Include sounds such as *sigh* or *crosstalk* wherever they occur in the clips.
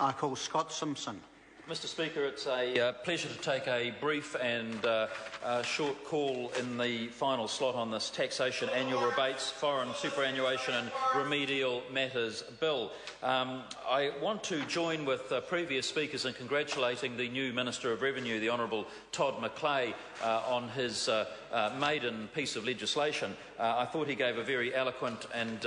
I call Scott Simpson. Mr Speaker, it's a uh, pleasure to take a brief and uh, uh, short call in the final slot on this taxation, annual rebates, foreign superannuation and remedial matters bill. Um, I want to join with previous speakers in congratulating the new Minister of Revenue, the Honourable Todd McClay, uh, on his uh, maiden piece of legislation. I thought he gave a very eloquent and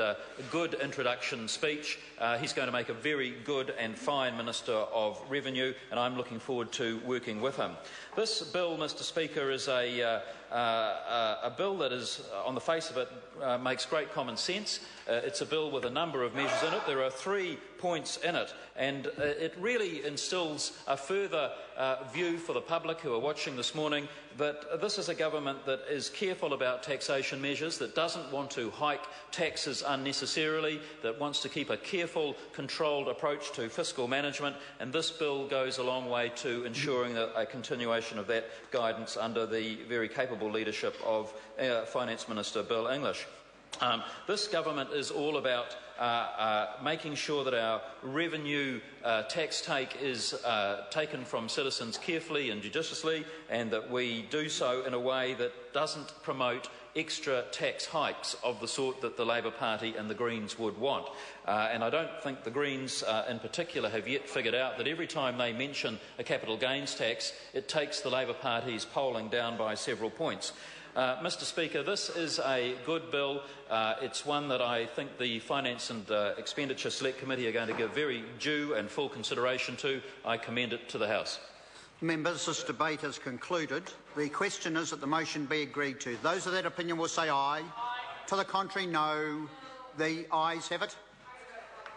good introduction speech. he's going to make a very good and fine Minister of Revenue and I'm looking forward to working with him. This bill, Mr Speaker, is a, uh, uh, a bill that is, uh, on the face of it, uh, makes great common sense. Uh, it's a bill with a number of measures in it. There are three points in it, and uh, it really instills a further view for the public who are watching this morning that this is a government that is careful about taxation measures, that doesn't want to hike taxes unnecessarily, that wants to keep a careful, controlled approach to fiscal management, and this bill goes a long way to ensuring a continuation of that guidance under the very capable leadership of our Finance Minister Bill English. Um, this government is all about uh, uh, making sure that our revenue uh, tax take is uh, taken from citizens carefully and judiciously, and that we do so in a way that doesn't promote extra tax hikes of the sort that the Labour Party and the Greens would want. Uh, and I don't think the Greens uh, in particular have yet figured out that every time they mention a capital gains tax, it takes the Labour Party's polling down by several points. Uh, Mr Speaker, this is a good bill. Uh, it's one that I think the Finance and uh, Expenditure Select Committee are going to give very due and full consideration to. I commend it to the House. Members, this debate has concluded. The question is that the motion be agreed to. Those of that opinion will say aye. aye. To the contrary, no. The ayes have it.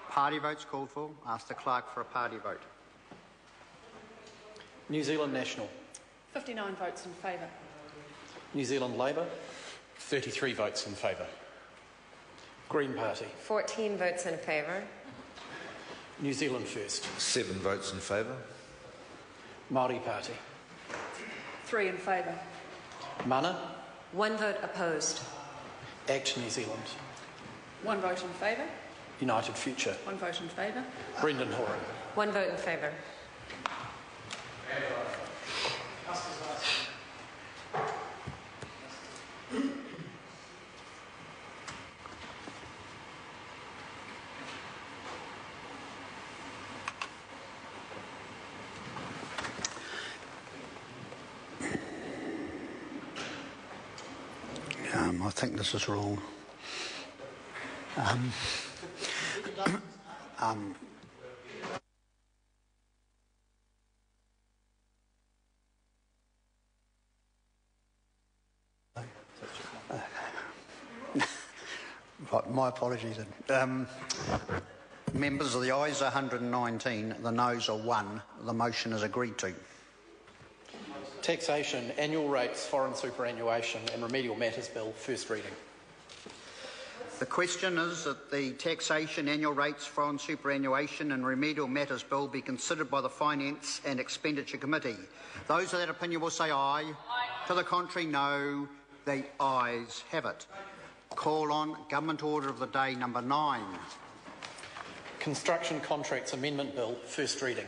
Party votes called for. Ask the clerk for a party vote. New Zealand National. 59 votes in favour. New Zealand Labour, 33 votes in favour. Green Party, 14 votes in favour. New Zealand First, seven votes in favour. Māori Party, three in favour. Mana, one vote opposed. Act New Zealand, one vote in favour. United Future, one vote in favour. Brendan Horan, one vote in favour. I think this is wrong. Um, *coughs* um, *laughs* right, my apologies. Um, members of the ayes are 119, the noes are 1. The motion is agreed to. Taxation, Annual Rates, Foreign Superannuation and Remedial Matters Bill, first reading. The question is that the Taxation, Annual Rates, Foreign Superannuation and Remedial Matters Bill be considered by the Finance and Expenditure Committee. Those of that opinion will say aye. aye. To the contrary, no. The ayes have it. Call on Government Order of the Day number 9. Construction Contracts Amendment Bill, first reading.